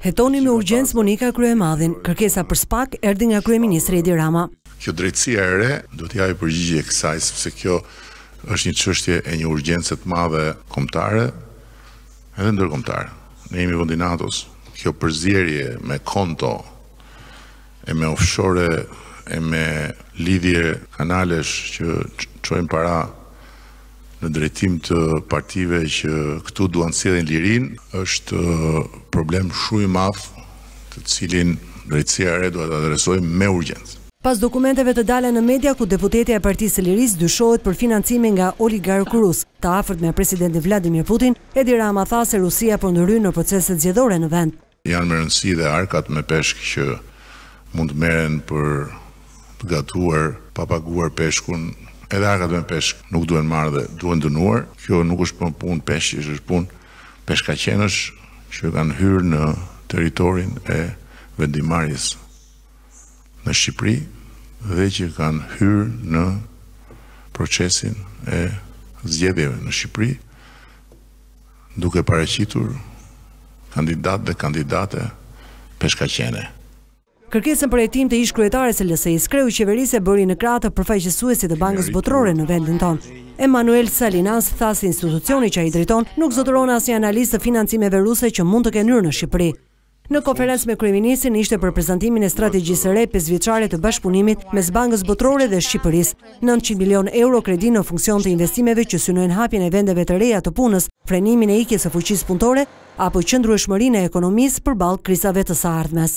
Hetoni me urgjencë Monika Kryemadhin, kërkesa për spak erdhi nga kryeministri Edi Rama. Kjo drejtësia e re duhet t'i japë përgjigje kësaj sepse kjo është një çështje e një urgjence të madhe kombëtare edhe ndërkombëtare. Ne jemi vend i NATO-s. Kjo përzierje me konto e me offshore e me lidhje kanalesh që çojnë para në drejtim të partive që këtu duan të sjellin lirinë, është problem shumë i madh, të cilin drejtësia e re duhet ta adresojë me urgjencë. Pas dokumenteve të dala në media ku deputetja e Partisë së Lirisë dyshohet për financime nga oligarkë rusë, të afërt me presidentin Vladimir Putin, Edi Rama tha se Rusia po ndërhyn në proceset zgjedhore në vend. Janë me rëndësi dhe arkat me peshk që mund të merren për të gatuar pa paguar peshkun. Edhe arkat me peshk nuk duhen marrë dhe duhen dënuar. Kjo nuk është më punë peshqish, është punë peshkaqenësh që kanë hyrë në territorin e vendimmarrjes në Shqipëri dhe që kanë hyrë në procesin e zgjedhjeve në Shqipëri. Duke paraqitur kandidatë dhe kandidate peshkaqene. Kërkesën për hetim të ish-kryetares së LSI-së, kreu i qeverisë e bëri në krah të përfaqësuesit të Bankës Botërore në vendin tonë. Emmanuel Salinas tha se institucioni që ai drejton nuk zotëron asnjë analizë të financimeve ruse që mund të kenë hyrë në Shqipëri. Në konferencë me kryeministrin ishte për prezantimin e strategjisë së re pesëvjeçare të bashkëpunimit mes Bankës Botërore dhe Shqipërisë. Nëntëqind milionë euro kredi në funksion të investimeve që synojnë hapjen e vendeve të reja të punës, frenimin e ikjes së fuqisë punëtore apo qëndrueshmërinë e ekonomisë përballë krizave të së ardhmes.